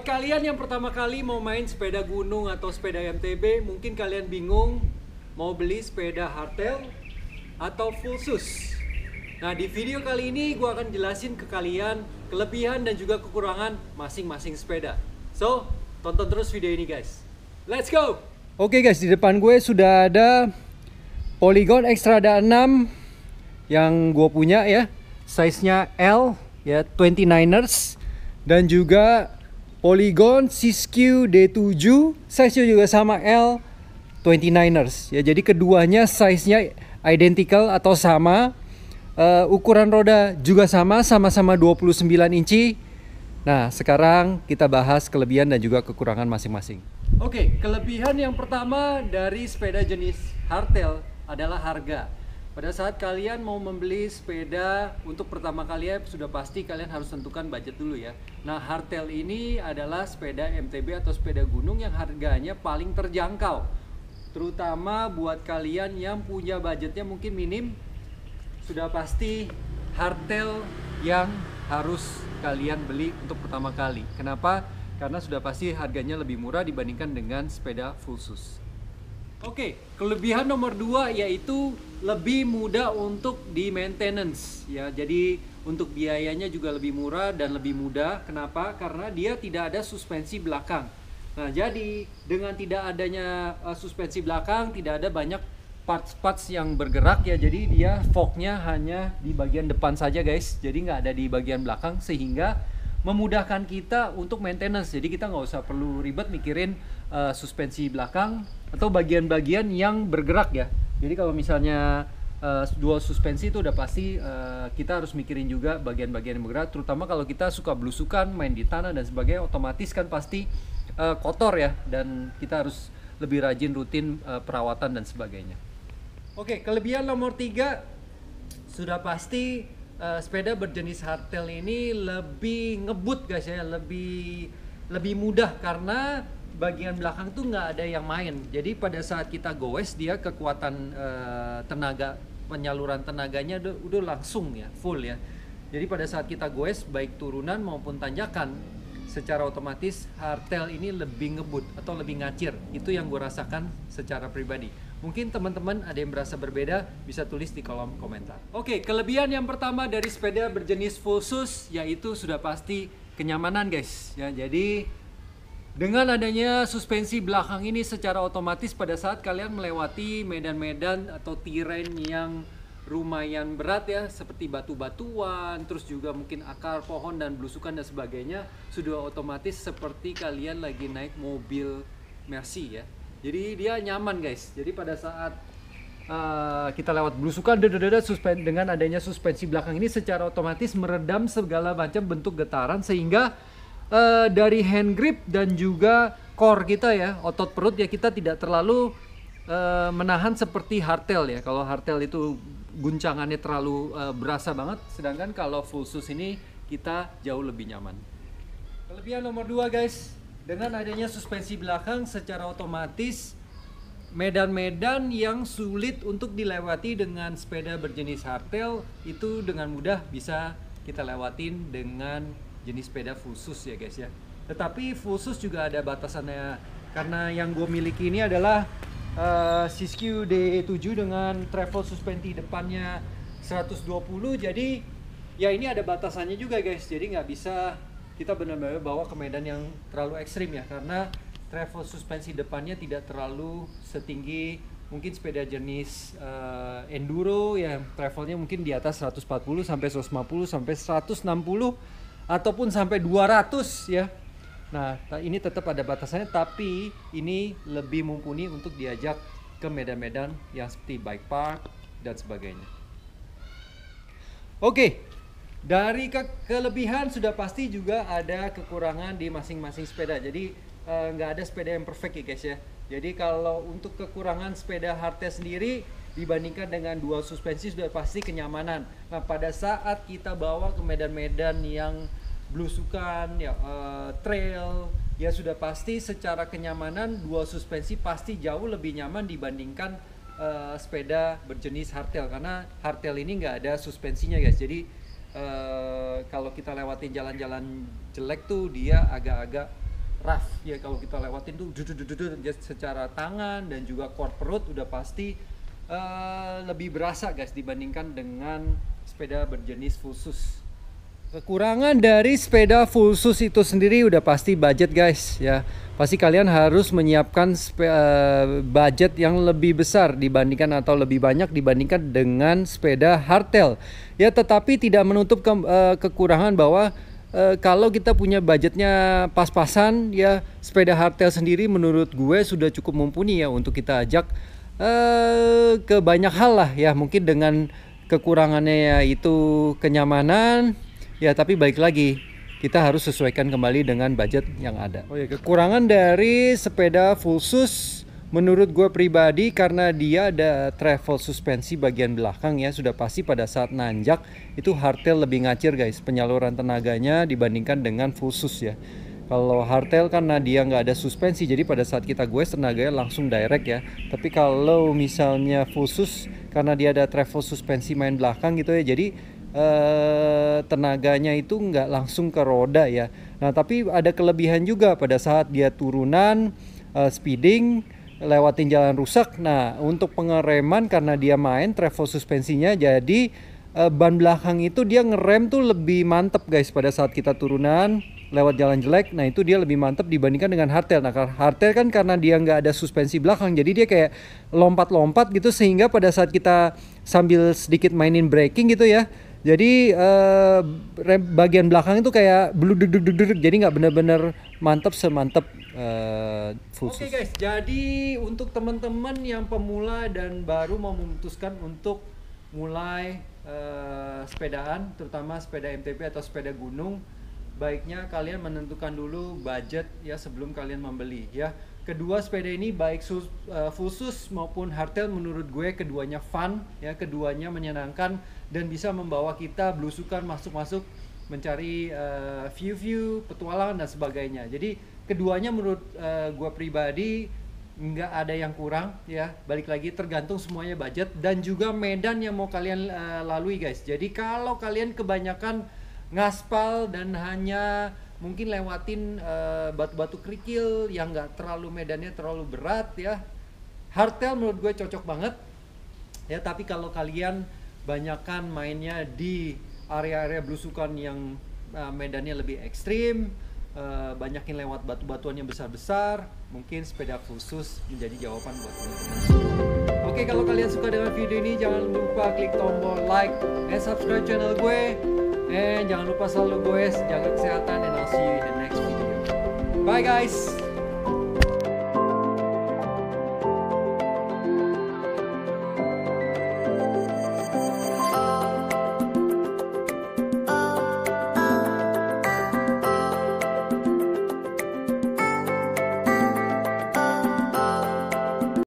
kalian yang pertama kali mau main sepeda gunung atau sepeda MTB, mungkin kalian bingung mau beli sepeda hardtail atau full sus. Nah, di video kali ini gue akan jelasin ke kalian kelebihan dan juga kekurangan masing-masing sepeda. So, tonton terus video ini guys. Let's go! Oke guys, di depan gue sudah ada Polygon Extrada 6 yang gue punya ya. Size-nya L ya 29ers dan juga Polygon Siskiyou D7 size-nya juga sama L 29ers ya jadi keduanya size-nya identical atau sama. Uh, ukuran roda juga sama sama-sama 29 inci. Nah sekarang kita bahas kelebihan dan juga kekurangan masing-masing. Oke kelebihan yang pertama dari sepeda jenis hardtail adalah harga pada saat kalian mau membeli sepeda untuk pertama kali ya sudah pasti kalian harus tentukan budget dulu ya. Nah, hardtail ini adalah sepeda MTB atau sepeda gunung yang harganya paling terjangkau. Terutama buat kalian yang punya budgetnya mungkin minim sudah pasti hardtail yang harus kalian beli untuk pertama kali. Kenapa? Karena sudah pasti harganya lebih murah dibandingkan dengan sepeda full sus. Oke, kelebihan nomor dua yaitu lebih mudah untuk di maintenance ya. Jadi untuk biayanya juga lebih murah dan lebih mudah. Kenapa? Karena dia tidak ada suspensi belakang. Nah, jadi dengan tidak adanya uh, suspensi belakang, tidak ada banyak parts-parts yang bergerak ya. Jadi dia fognya hanya di bagian depan saja guys. Jadi nggak ada di bagian belakang sehingga memudahkan kita untuk maintenance. Jadi kita nggak usah perlu ribet mikirin uh, suspensi belakang atau bagian-bagian yang bergerak ya. Jadi kalau misalnya uh, dual suspensi itu udah pasti uh, kita harus mikirin juga bagian-bagian yang bergerak, terutama kalau kita suka belusukan, main di tanah dan sebagainya, otomatis kan pasti uh, kotor ya dan kita harus lebih rajin rutin uh, perawatan dan sebagainya. Oke, kelebihan nomor tiga sudah pasti uh, sepeda berjenis hardtail ini lebih ngebut guys ya, lebih lebih mudah karena bagian belakang tuh nggak ada yang main. Jadi pada saat kita goes dia kekuatan uh, tenaga penyaluran tenaganya udah, udah langsung ya full ya. Jadi pada saat kita goes baik turunan maupun tanjakan secara otomatis hardtail ini lebih ngebut atau lebih ngacir. Itu yang gue rasakan secara pribadi. Mungkin teman-teman ada yang merasa berbeda bisa tulis di kolom komentar. Oke, kelebihan yang pertama dari sepeda berjenis full sus yaitu sudah pasti kenyamanan guys. Ya, jadi dengan adanya suspensi belakang ini secara otomatis pada saat kalian melewati medan-medan atau tiren yang lumayan berat ya seperti batu-batuan terus juga mungkin akar pohon dan belusukan dan sebagainya sudah otomatis seperti kalian lagi naik mobil Mercy ya. Jadi dia nyaman guys. Jadi pada saat uh, kita lewat belusukan suspen dengan adanya suspensi belakang ini secara otomatis meredam segala macam bentuk getaran sehingga uh, dari hand grip dan juga core kita ya, otot perut ya kita tidak terlalu uh, menahan seperti hardtail ya. Kalau hardtail itu guncangannya terlalu uh, berasa banget, sedangkan kalau full sus ini kita jauh lebih nyaman. Kelebihan nomor dua guys, dengan adanya suspensi belakang secara otomatis medan-medan yang sulit untuk dilewati dengan sepeda berjenis hardtail itu dengan mudah bisa kita lewatin dengan jenis sepeda khusus ya guys ya. Tetapi khusus juga ada batasannya. Karena yang gue miliki ini adalah uh, Siskiyou D7 dengan travel suspensi depannya 120 jadi ya ini ada batasannya juga guys. Jadi nggak bisa kita benar-benar bawa ke medan yang terlalu ekstrim ya karena travel suspensi depannya tidak terlalu setinggi mungkin sepeda jenis uh, enduro yang travelnya mungkin di atas 140 sampai 150 sampai 160 ataupun sampai 200 ya. Nah, ini tetap ada batasannya tapi ini lebih mumpuni untuk diajak ke medan-medan yang seperti bike park dan sebagainya. Oke, dari ke kelebihan sudah pasti juga ada kekurangan di masing-masing sepeda. Jadi eh, nggak uh, ada sepeda yang perfect ya guys ya. Jadi kalau untuk kekurangan sepeda hardtail sendiri dibandingkan dengan dual suspensi sudah pasti kenyamanan. Nah pada saat kita bawa ke medan-medan yang blusukan, ya uh, trail, ya sudah pasti secara kenyamanan dual suspensi pasti jauh lebih nyaman dibandingkan uh, sepeda berjenis hardtail karena hardtail ini nggak ada suspensinya guys. Jadi uh, kalau kita lewatin jalan-jalan jelek tuh dia agak-agak rough ya kalau kita lewatin tuh duduk-duduk secara tangan dan juga core perut udah pasti uh, lebih berasa guys dibandingkan dengan sepeda berjenis full sus. Kekurangan dari sepeda full sus itu sendiri udah pasti budget guys ya. Pasti kalian harus menyiapkan uh, budget yang lebih besar dibandingkan atau lebih banyak dibandingkan dengan sepeda hardtail. Ya tetapi tidak menutup ke, uh, kekurangan bahwa uh, kalau kita punya budgetnya pas-pasan ya sepeda hardtail sendiri menurut gue sudah cukup mumpuni ya untuk kita ajak uh, ke banyak hal lah ya mungkin dengan kekurangannya yaitu kenyamanan Ya, tapi baik lagi kita harus sesuaikan kembali dengan budget yang ada. Oh ya, kekurangan dari sepeda full sus menurut gue pribadi karena dia ada travel suspensi bagian belakang ya sudah pasti pada saat nanjak itu hardtail lebih ngacir guys penyaluran tenaganya dibandingkan dengan full sus ya. Kalau hardtail karena dia nggak ada suspensi jadi pada saat kita gue tenaganya langsung direct ya. Tapi kalau misalnya full sus karena dia ada travel suspensi main belakang gitu ya jadi eh, tenaganya itu nggak langsung ke roda ya. Nah tapi ada kelebihan juga pada saat dia turunan eh, speeding lewatin jalan rusak. Nah untuk pengereman karena dia main travel suspensinya jadi eh, ban belakang itu dia ngerem tuh lebih mantep guys pada saat kita turunan lewat jalan jelek. Nah itu dia lebih mantep dibandingkan dengan hardtail. Nah hardtail kan karena dia nggak ada suspensi belakang jadi dia kayak lompat-lompat gitu sehingga pada saat kita sambil sedikit mainin braking gitu ya jadi uh, bagian belakang itu kayak deg deg deg jadi nggak benar-benar mantap semantap uh, full Oke okay guys, jadi untuk teman-teman yang pemula dan baru mau memutuskan untuk mulai uh, sepedaan, terutama sepeda MTB atau sepeda gunung, baiknya kalian menentukan dulu budget ya sebelum kalian membeli ya. Kedua sepeda ini baik sus, uh, full sus maupun hardtail menurut gue keduanya fun ya. Keduanya menyenangkan dan bisa membawa kita belusukan masuk-masuk mencari uh, view-view petualangan dan sebagainya. Jadi keduanya menurut uh, gue pribadi nggak ada yang kurang ya. Balik lagi tergantung semuanya budget dan juga medan yang mau kalian uh, lalui guys. Jadi kalau kalian kebanyakan ngaspal dan hanya mungkin lewatin uh, batu-batu kerikil yang nggak terlalu medannya terlalu berat ya. Hardtail menurut gue cocok banget. Ya tapi kalau kalian banyakkan mainnya di area-area belusukan yang uh, medannya lebih ekstrim uh, banyakin lewat batu-batuan yang besar-besar mungkin sepeda khusus menjadi jawaban buat teman-teman Oke kalau kalian suka dengan video ini jangan lupa klik tombol like dan subscribe channel gue And jangan lupa selalu gue jaga kesehatan and I'll see you in the next video. Bye guys!